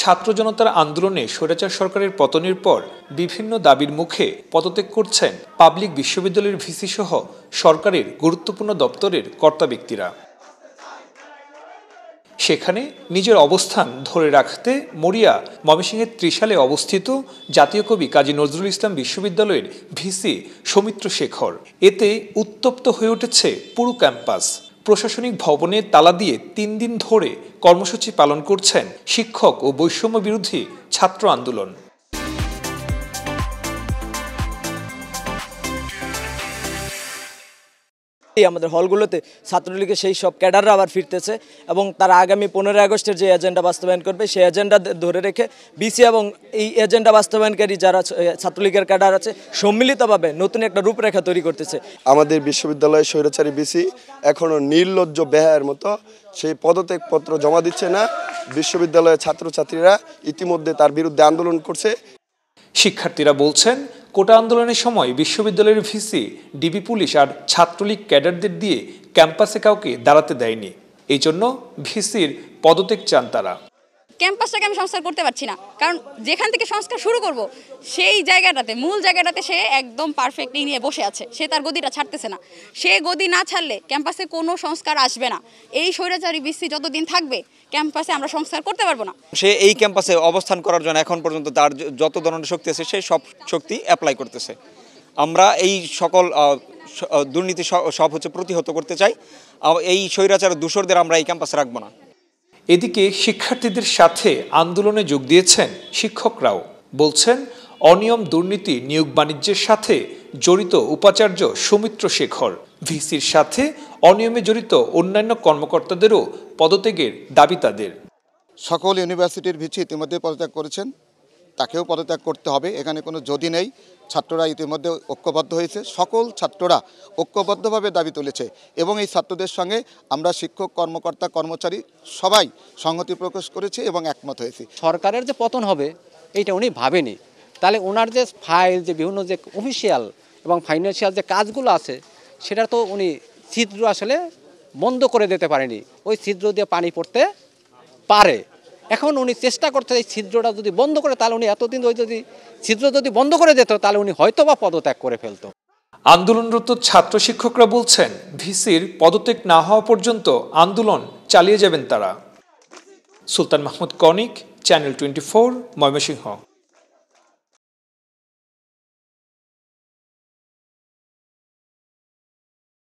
ছাত্র জনতার আন্দোলনে স্বৈরাচার সরকারের পতনের পর বিভিন্ন দাবির মুখে পদত্যাগ করছেন পাবলিক বিশ্ববিদ্যালয়ের ভিসি সহ সরকারের গুরুত্বপূর্ণ দপ্তরের কর্তা ব্যক্তিরা। সেখানে নিজের অবস্থান ধরে রাখতে মরিয়া ময়মনসিংহের ত্রিশালে অবস্থিত জাতীয় কবি কাজী নজরুল ইসলাম বিশ্ববিদ্যালয়ের ভিসি সৌমিত্র শেখর। এতে উত্তপ্ত হয়ে উঠেছে পুরো ক্যাম্পাস। প্রশাসনিক ভবনে তালা দিয়ে তিন দিন ধরে কর্মসূচি পালন করছেন শিক্ষক ও বৈষম্য বিরোধী ছাত্র আন্দোলন। আমাদের হলগুলোতে ছাত্রলীগের সেই সব ক্যাডাররা আবার ফিরতেছে এবং তারা আগামী পনেরোই আগস্টের যে এজেন্ডা বাস্তবায়ন করবে সেই এজেন্ডা ধরে রেখে বিসি এবং এই এজেন্ডা বাস্তবায়নকারী যারা ছাত্রলীগের ক্যাডার আছে সম্মিলিতভাবে নতুন একটা রূপরেখা তৈরি করতেছে। আমাদের বিশ্ববিদ্যালয়ের স্বৈরাচারী বিসি এখনও নির্লজ্জ বেহায়ের মতো সেই পদত্যাগপত্র জমা দিচ্ছে না। বিশ্ববিদ্যালয়ের ছাত্রছাত্রীরা ইতিমধ্যে তার বিরুদ্ধে আন্দোলন করছে। শিক্ষার্থীরা বলছেন কোটা আন্দোলনের সময় বিশ্ববিদ্যালয়ের ভিসি, ডিবি পুলিশ আর ছাত্রলীগ ক্যাডারদের দিয়ে ক্যাম্পাসে কাউকে দাঁড়াতে দেয়নি। এই জন্য ভিসির পদত্যাগ চান তারা। ক্যাম্পাসটাকে আমি সংস্কার করতে পারছি না। কারণ যেখান থেকে সংস্কার শুরু করব, সেই জায়গাটাতে, মূল জায়গাটাতে সে একদম পারফেক্টলি নিয়ে বসে আছে। সে তার গদিটা ছাড়তেছে না। সে গদি না ছাড়লে ক্যাম্পাসে কোনো সংস্কার আসবে না। এই স্বৈরাচারী বৃষ্টি যতদিন থাকবে, ক্যাম্পাসে আমরা সংস্কার করতে পারব না। সে এই ক্যাম্পাসে অবস্থান করার জন্য এখন পর্যন্ত তার যত ধরনের শক্তি আছে, সে সব শক্তি অ্যাপ্লাই করতেছে। আমরা এই সকল দুর্নীতি সব হচ্ছে প্রতিহত করতে চাই। এই স্বৈরাচার দূষরদের আমরা এই ক্যাম্পাসে রাখব না। এদিকে শিক্ষার্থীদের সাথে আন্দোলনে যোগ দিয়েছেন শিক্ষকরাও। বলছেন, অনিয়ম দুর্নীতি নিয়োগ বাণিজ্যের সাথে জড়িত উপাচার্য সৌমিত্র শেখর। ভিসির সাথে অনিয়মে জড়িত অন্যান্য কর্মকর্তাদেরও পদত্যাগের দাবি তাদের। সকল ইউনিভার্সিটির ভিসি ইতিমধ্যে পদত্যাগ করেছেন। তাকেও পদত্যাগ করতে হবে। এখানে কোনো যদি নেই। ছাত্ররা ইতিমধ্যে ঐক্যবদ্ধ হয়েছে। সকল ছাত্ররা ঐক্যবদ্ধভাবে দাবি তুলেছে এবং এই ছাত্রদের সঙ্গে আমরা শিক্ষক, কর্মকর্তা, কর্মচারী সবাই সংহতি প্রকাশ করেছি এবং একমত হয়েছি। সরকারের যে পতন হবে, এইটা উনি ভাবেনি। তাহলে ওনার যে ফাইল, যে বিভিন্ন যে অফিসিয়াল এবং ফাইন্যান্সিয়াল যে কাজগুলো আছে, সেটা তো উনি ছিদ্র আসলে বন্ধ করে দিতে পারেনি। ওই ছিদ্র দিয়ে পানি পড়তে পারে। এখন উনি চেষ্টা করতে এই ছিদ্রটা যদি বন্ধ করে, তাহলে উনি এতদিন ওই যদি ছিদ্র যদি বন্ধ করে যেত তাহলে উনি হয়তো বা পদত্যাগ করে ফেলতো। আন্দোলনরত ছাত্র শিক্ষকরা বলছেন, ভিসির পদত্যাগ না হওয়া পর্যন্ত আন্দোলন চালিয়ে যাবেন তারা। Sultan Mahmud Konik, channel twenty four, Mymensingh.